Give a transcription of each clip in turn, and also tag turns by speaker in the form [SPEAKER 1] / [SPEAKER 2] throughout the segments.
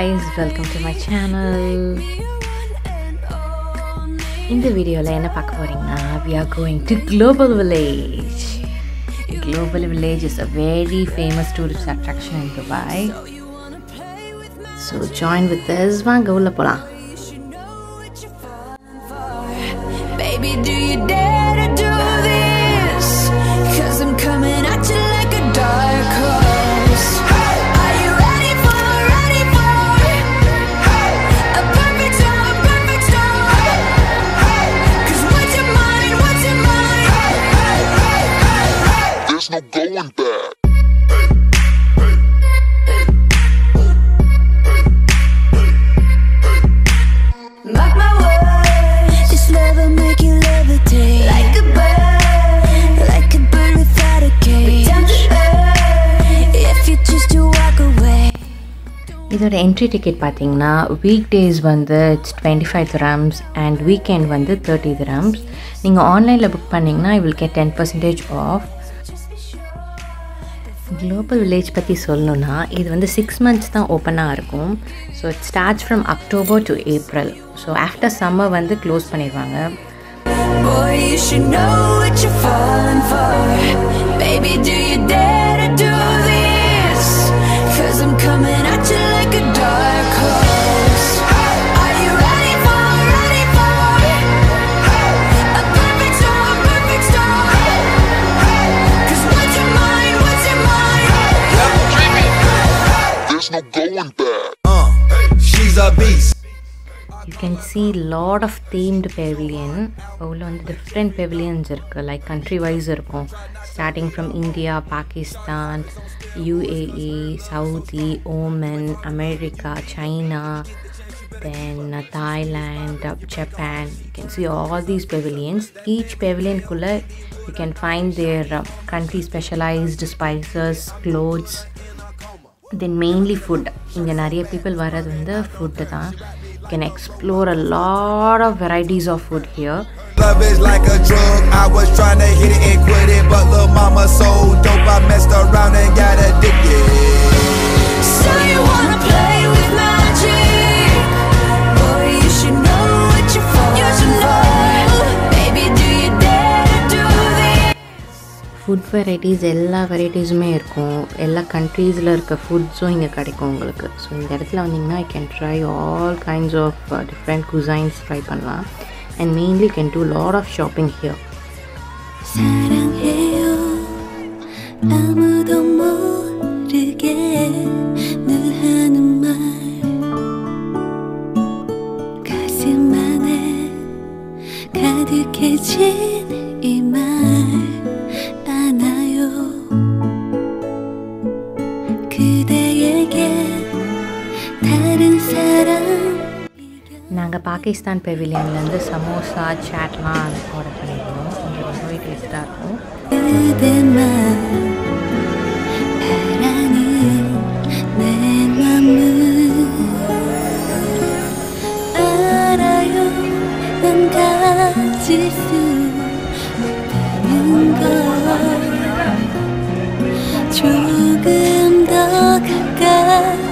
[SPEAKER 1] Guys welcome to my channel இந்த வீடியோவில் என்ன பார்க்க போகிறீங்கன்னா we are going to global village global village is a very famous tourist attraction in Dubai so join with வாங்க உள்ளே போகலாம்
[SPEAKER 2] There's no going back.
[SPEAKER 3] Mark my words. This love will make you levitate like a bird, like a bird without a cage. Down to earth if you choose to walk away.
[SPEAKER 1] இதோட entry ticket பார்த்தீங்கன்னா week days வந்து it's twenty five dirhams and weekend வந்து thirty dirhams நீங்கள் ஆன்லைனில் book பண்ணிங்கன்னா will get ten percentage off global village பற்றி சொல்லணுன்னா இது வந்து சிக்ஸ் மந்த்ஸ் தான் ஓப்பனாக இருக்கும். So it starts from October to April so after summer வந்து க்ளோஸ் பண்ணிடுவாங்க.
[SPEAKER 3] Boy, you should know what you're falling for. Baby, do you
[SPEAKER 2] There's no going back.
[SPEAKER 4] Uh, she's a beast.
[SPEAKER 1] You can see lot of themed pavilion உள்ள வந்து different pavilions இருக்குது like country wise இருக்கும் starting from India Pakistan UAE Saudi Oman America China then Thailand Japan you can see all these pavilions each pavilion-குள்ளே you can find their uh, country specialized spices clothes then mainly food இங்கே நிறைய people வர்றது வந்து food தான் can explore a lot of varieties of food here
[SPEAKER 4] Love is like a drug. I was trying to hit it and quit it, but little mama so dope. I messed around and got addicted.
[SPEAKER 3] So you wanna play with magic?
[SPEAKER 1] Food varieties எல்லா வெரைட்டிஸுமே இருக்கும். எல்லா கண்ட்ரீஸில் இருக்க ஃபுட்ஸும் இங்கே கிடைக்கும் உங்களுக்கு. So இந்த இடத்துல வந்தீங்கன்னா I can try all kinds of different cuisines try பண்ணலாம்.
[SPEAKER 3] And mainly can do lot of shopping here
[SPEAKER 1] நாங்கள் பாகிஸ்தான் பெவிலியன்லேருந்து சமோசா சாட்லாம் ஆர்டர் பண்ணியிருந்தோம் இங்கே ரொம்பவே டேஸ்ட்டாக இருக்கும்
[SPEAKER 3] 그대만 바라는 내 맘을 알아요 난 가질 수 없다는 걸 조금 더 가까이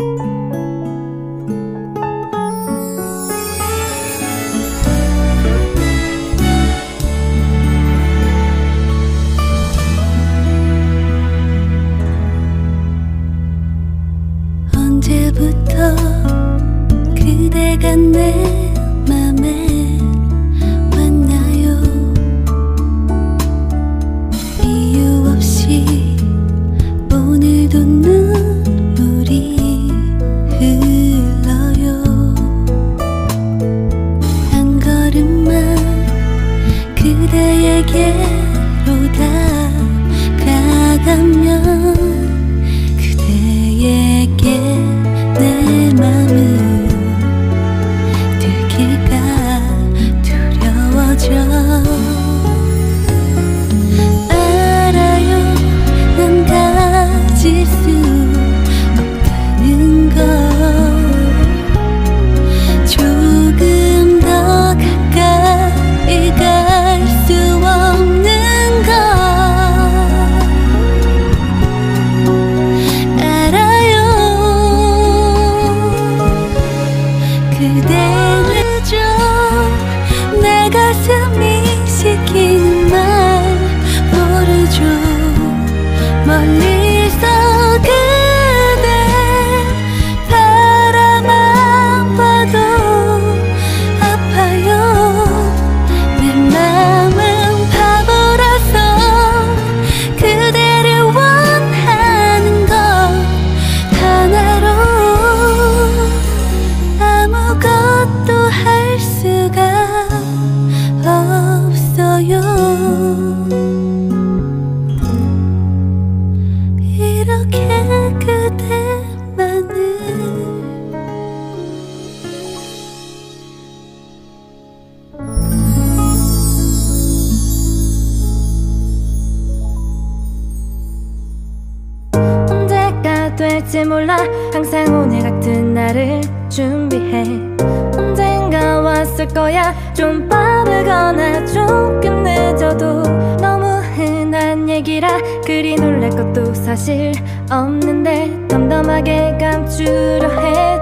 [SPEAKER 5] you 몰라. 항상 오늘 같은 날을 준비해. 언젠가 왔을 거야. 좀 빠르거나 조금 늦어도 너무 흔한 얘기라. 그리 놀랄 것도 사실 없는데 덤덤하게 감추려 해.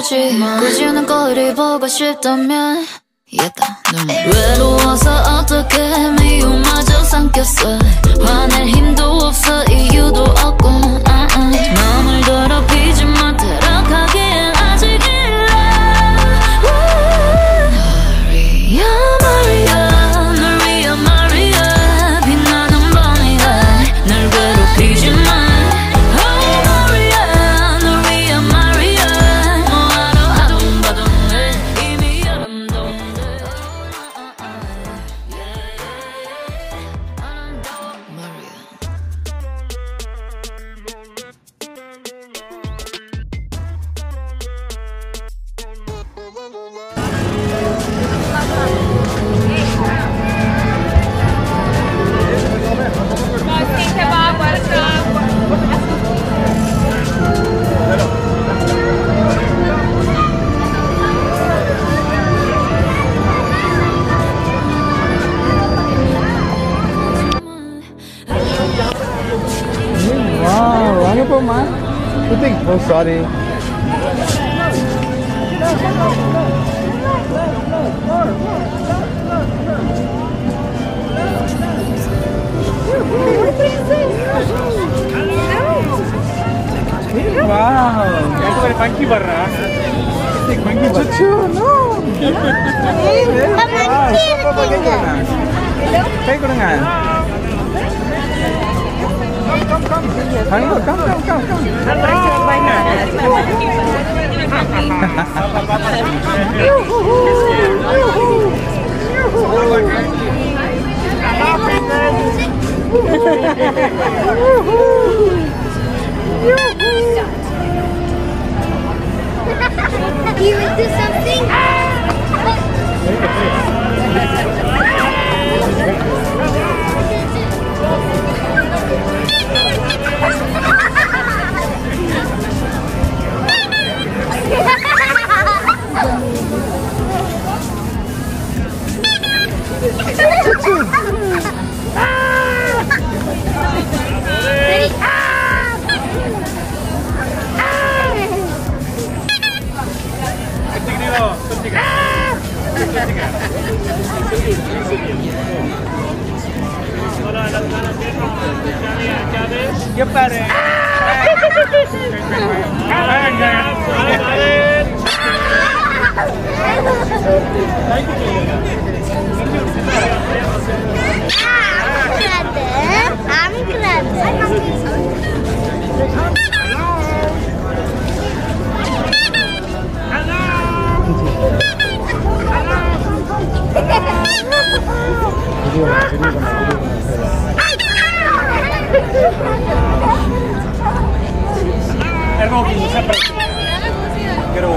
[SPEAKER 5] 굳이 굳이 난
[SPEAKER 6] 거울을 보고 싶다면 약간 외로워서 어떻게 미움마저 삼켰어. 화낼 힘도 없어. 이유도 없고. 아, 아. 마음을 걸어
[SPEAKER 7] Wow, ano po ma? Puting. que sorry. Monkey ಬರ್ರ
[SPEAKER 5] You into something?
[SPEAKER 8] Pero